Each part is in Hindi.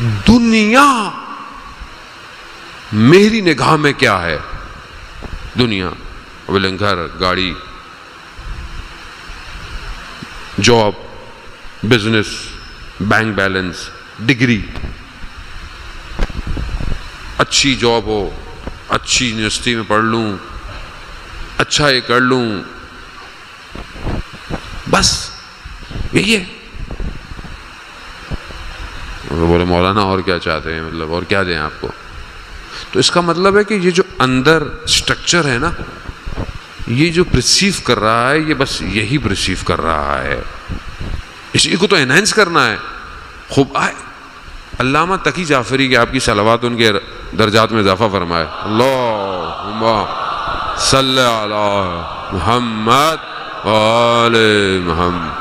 दुनिया। मेरी निगाह में क्या है? दुनिया। बोले घर गाड़ी। Job, business, bank balance, degree. अच्छी जॉब हो, अच्छी यूनिवर्सिटी में पढ़ लूँ अच्छा ये कर लूँ। बस, यही है तो बोले मौलाना और क्या चाहते हैं मतलब और क्या दें आपको? तो इसका मतलब है कि ये जो अंदर स्ट्रक्चर है ना, ये जो प्रिसीव कर रहा है, ये बस यही प्रिसीव कर रहा है। इसी को तो एनहेंस करना है। खूब, आए। अल्लामा तकी जाफरी की आपकी सलावात उनके दर्जात में इजाफा फरमाए। मोहम्मद मोहम्मद।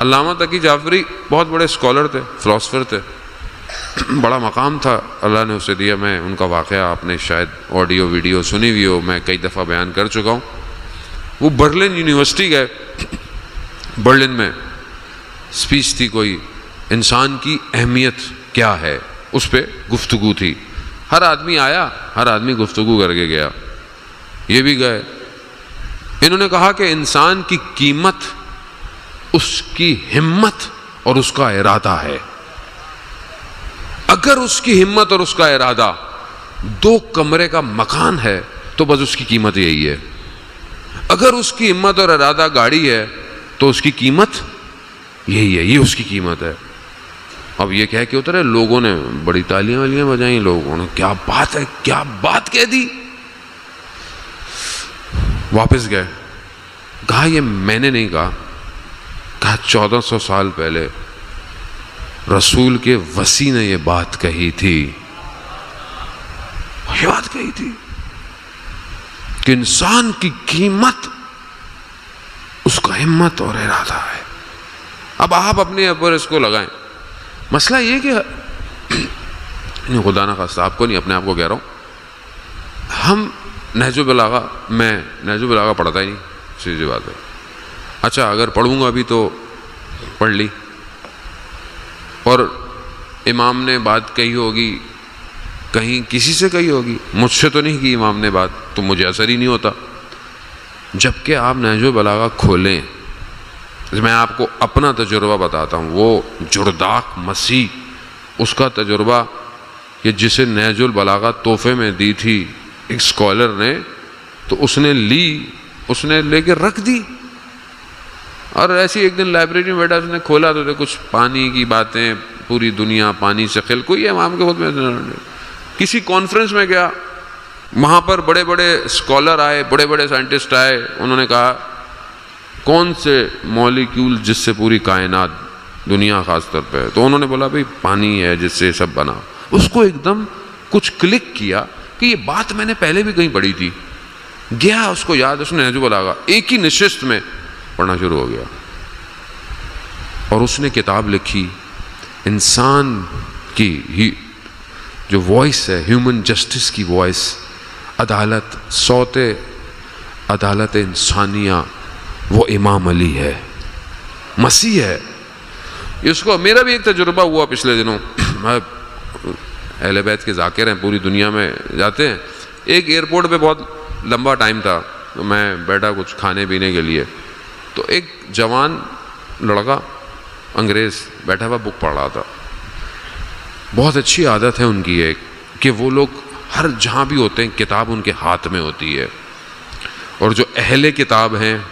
अल्लामा तकी जाफरी बहुत बड़े स्कॉलर थे फ़िलासफ़र थे। बड़ा मकाम था। अल्लाह ने उसे दिया, मैं उनका वाक़ आपने शायद ऑडियो, वीडियो सुनी हुई हो, मैं कई दफ़ा बयान कर चुका हूँ। वो बर्लिन यूनिवर्सिटी गए। बर्लिन में स्पीच थी कोई, इंसान की अहमियत क्या है? उस पर गुफ्तु थी। हर आदमी आया, हर आदमी गुफ्तु करके गया। ये भी गए। इन्होंने कहा कि इंसान की कीमत, उसकी हिम्मत और उसका इरादा है। अगर उसकी हिम्मत और उसका इरादा दो कमरे का मकान है तो बस उसकी कीमत यही है। अगर उसकी हिम्मत और इरादा गाड़ी है तो उसकी कीमत यही है, ये उसकी कीमत है। अब ये कह के उतरे, लोगों ने बड़ी तालियाँ वालियाँ बजाई, लोगों ने क्या बात है, क्या बात कह दी। वापस गए। कहा, ये मैंने नहीं कहा कहा, चौदह सौ साल पहले रसूल के वसी ने ये बात कही थी। ये बात कही थी कि इंसान की कीमत, उसका हिम्मत और इरादा है। अब आप अपने ऊपर इसको लगाएँ। मसला ये कि नहीं, खुदा ना खास्ता, आपको नहीं, अपने आप को कह रहा हूँ। हम नहजो बलागा मैं नहजो बलागा पढ़ता ही नहीं, सीधी बात है। अच्छा अगर पढ़ूँगा अभी तो पढ़ ली। इमाम ने बात कही होगी, कहीं किसी से कही होगी, मुझसे तो नहीं की इमाम ने बात तो मुझे असर ही नहीं होता। जबकि आप नहजो बलागा खोलें, मैं आपको अपना तजुर्बा बताता हूँ, वो जुर्दाक मसीह, उसका तजुर्बा कि जिसे नहजुल बलागा तोहफे में दी थी, एक स्कॉलर ने तो उसने ली, उसने लेके रख दी। और ऐसी एक दिन लाइब्रेरी में बैठा, उसने खोला तो कुछ पानी की बातें पूरी दुनिया पानी से खेल, कोई है माम के खुद में? किसी कॉन्फ्रेंस में गया। वहाँ पर बड़े बड़े स्कॉलर आए बड़े बड़े साइंटिस्ट आए, उन्होंने कहा, कौन से मॉलिक्यूल जिससे पूरी कायनात दुनिया खास तौर पे तो उन्होंने बोला, भाई, पानी है जिससे सब बना। उसको एकदम कुछ क्लिक किया कि ये बात मैंने पहले भी कहीं पढ़ी थी। गया उसको याद, उसने नजू बोला, एक ही निशिस्त में पढ़ना शुरू हो गया। और उसने किताब लिखी इंसान की ही जो वॉइस है ह्यूमन जस्टिस की वॉइस अदालत, सौते अदालत इंसानिया, वो इमाम अली है। मसीह है। इसको मेरा भी एक तजुर्बा हुआ पिछले दिनों। अहल बैत के जाकिर हैं, पूरी दुनिया में जाते हैं। एक एयरपोर्ट पे बहुत लंबा टाइम था तो मैं बैठा कुछ खाने पीने के लिए। तो एक जवान लड़का अंग्रेज़ बैठा हुआ बुक पढ़ रहा था। बहुत अच्छी आदत है उनकी एक कि वो लोग हर जहाँ भी होते हैं, किताब उनके हाथ में होती है। और जो अहले किताब हैं,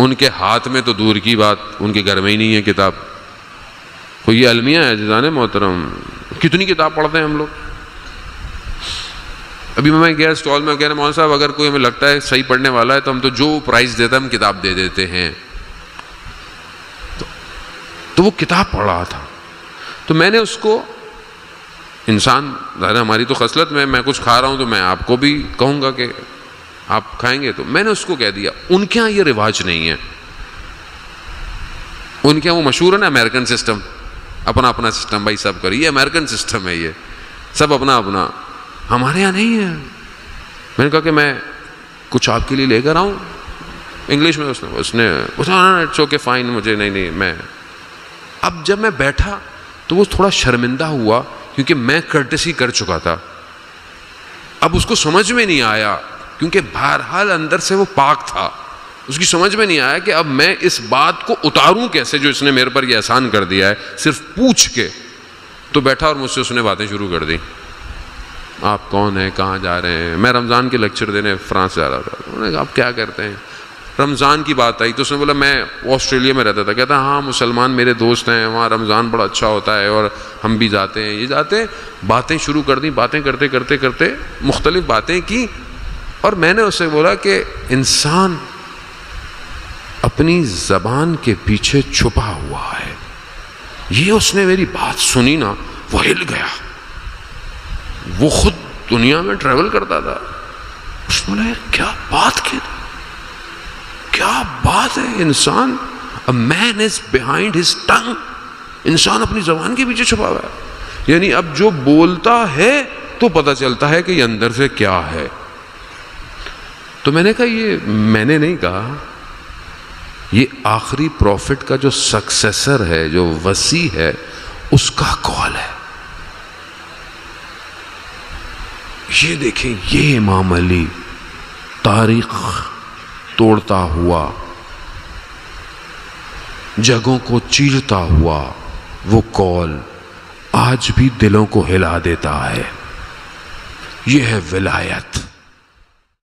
उनके हाथ में तो दूर की बात, उनके घर में ही नहीं है किताब। कोई ये अलमिया है जाने मोहतरम? कितनी किताब पढ़ते हैं हम लोग? अभी मैं गया स्टॉल में, कह रहे मोहन साहब, अगर कोई हमें लगता है सही पढ़ने वाला है तो हम तो जो प्राइस देता है, हम किताब दे देते हैं। तो वो किताब पढ़ रहा था। तो मैंने उसको, इंसान ज़्यादा हमारी तो खसलत, में, मैं कुछ खा रहा हूँ तो मैं आपको भी कहूँगा कि आप खाएँगे। तो मैंने उसको कह दिया, उनके यहाँ ये रिवाज नहीं है। उनके यहाँ वो मशहूर है ना अमेरिकन सिस्टम। अपना अपना सिस्टम, भाई, सब करिए अमेरिकन सिस्टम है ये। सब अपना अपना। हमारे यहाँ नहीं है। मैंने कहा कि मैं कुछ आपके लिए लेकर आऊँ। इंग्लिश में उसने उसने उसने इट्स ओके फाइन मुझे, नहीं नहीं, मैं अब जब मैं बैठा तो वो थोड़ा शर्मिंदा हुआ, क्योंकि मैं कर्टसी कर चुका था। अब उसको समझ में नहीं आया, क्योंकि बहरहाल अंदर से वो पाक था। उसकी समझ में नहीं आया कि अब मैं इस बात को उतारूं कैसे, जो इसने मेरे पर ये एहसान कर दिया है, सिर्फ़ पूछ के। तो बैठा और मुझसे उसने बातें शुरू कर दी। आप कौन हैं, कहाँ जा रहे हैं? मैं रमज़ान के लेक्चर देने, फ्रांस जा रहा था। उन्होंने कहा, आप क्या करते हैं? रमज़ान की बात आई तो उसने बोला, मैं ऑस्ट्रेलिया में रहता था। कहता हाँ मुसलमान मेरे दोस्त हैं, वहाँ रमज़ान बड़ा अच्छा होता है और हम भी जाते हैं। ये जाते हैं बातें शुरू कर दी, बातें करते करते करते, मुख्तलिफ़ बातें की और मैंने उससे बोला कि, इंसान अपनी ज़बान के पीछे छुपा हुआ है। ये उसने मेरी बात सुनी ना, वो हिल गया। वो खुद दुनिया में ट्रेवल करता था। उसने बोला क्या बात की क्या बात है, इंसान? A man is behind his tongue इंसान अपनी जबान के पीछे छुपा हुआ है। यानी अब जो बोलता है तो पता चलता है कि अंदर से क्या है। तो मैंने कहा, ये मैंने नहीं कहा। ये आखिरी प्रॉफिट का जो सक्सेसर है, जो वसी है, उसका कॉल है। ये देखें, ये इमाम अली, तारीख तोड़ता हुआ, जगों को चीरता हुआ, वो कॉल आज भी दिलों को हिला देता है। यह है विलायत।